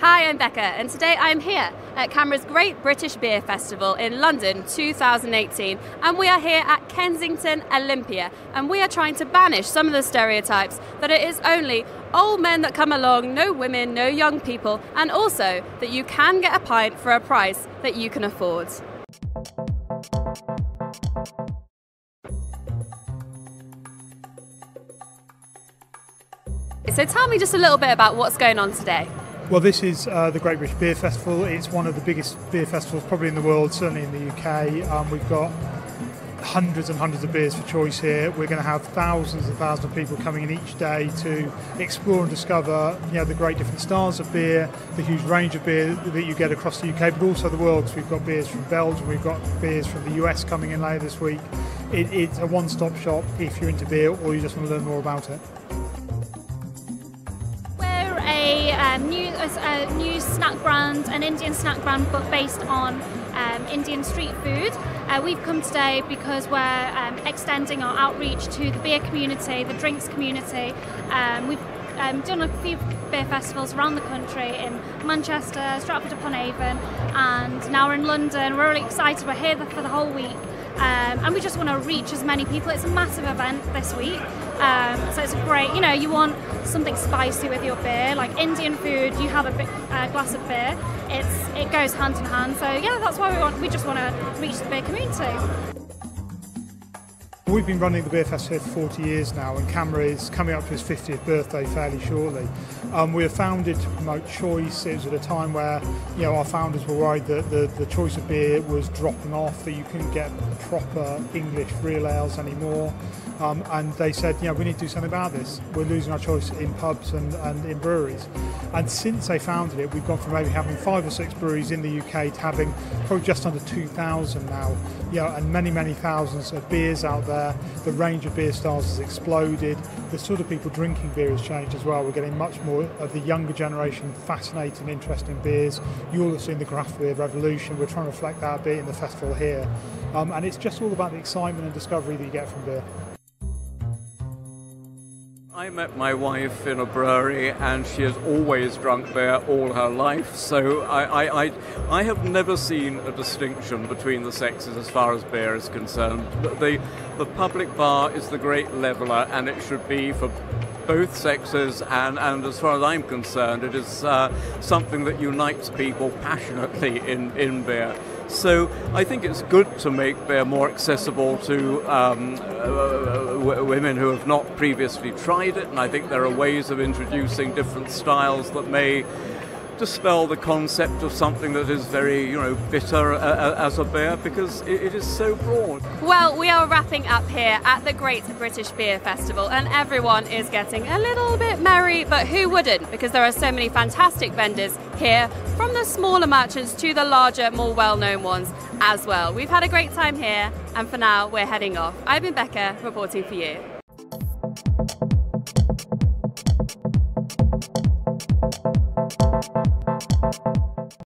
Hi, I'm Becca, and today I'm here at CAMRA's Great British Beer Festival in London 2018. And we are here at Kensington Olympia, and we are trying to banish some of the stereotypes that it is only old men that come along, no women, no young people, and also that you can get a pint for a price that you can afford. So tell me just a little bit about what's going on today. Well, this is uh, the Great British Beer Festival. It's one of the biggest beer festivals probably in the world, certainly in the UK. Um, we've got hundreds and hundreds of beers for choice here. We're going to have thousands and thousands of people coming in each day to explore and discover you know, the great different styles of beer, the huge range of beer that you get across the UK, but also the world. Because we've got beers from Belgium, we've got beers from the US coming in later this week. It, it's a one-stop shop if you're into beer or you just want to learn more about it. Um, new, a new snack brand, an Indian snack brand, but based on um, Indian street food. Uh, we've come today because we're um, extending our outreach to the beer community, the drinks community. Um, we've um, done a few beer festivals around the country in Manchester, Stratford upon Avon, and now we're in London. We're really excited. We're here for the whole week. Um, and we just want to reach as many people. It's a massive event this week, um, so it's great. You know, you want something spicy with your beer, like Indian food. You have a bit, uh, glass of beer. It's it goes hand in hand. So yeah, that's why we want. We just want to reach the beer community. We've been running the Beer Fest here for 40 years now, and CAMRA is coming up to its 50th birthday fairly shortly. Um, we were founded to promote choice. It was at a time where you know our founders were worried that the, the choice of beer was dropping off, that you couldn't get proper English real ales anymore. Um, and they said, you know, we need to do something about this. We're losing our choice in pubs and, and in breweries. And since they founded it, we've gone from maybe having five or six breweries in the UK to having probably just under 2,000 now, you know, and many, many thousands of beers out there. The range of beer styles has exploded. The sort of people drinking beer has changed as well. We're getting much more of the younger generation fascinating, interesting beers. You'll have seen the craft beer revolution. We're trying to reflect that a bit in the festival here. Um, and it's just all about the excitement and discovery that you get from beer. I met my wife in a brewery and she has always drunk beer all her life, so I, I, I, I, have never seen a distinction between the sexes as far as beer is concerned. The, the public bar is the great leveller and it should be for both sexes, and, and as far as I'm concerned, it is uh, something that unites people passionately in, in beer. So I think it's good to make beer more accessible to um, uh, women who have not previously tried it, and I think there are ways of introducing different styles that may dispel the concept of something that is very, you know, bitter uh, uh, as a beer because it, it is so broad. Well, we are wrapping up here at the Great British Beer Festival, and everyone is getting a little bit merry, but who wouldn't? Because there are so many fantastic vendors here, from the smaller merchants to the larger, more well known ones as well. We've had a great time here, and for now, we're heading off. I've been Becca, reporting for you.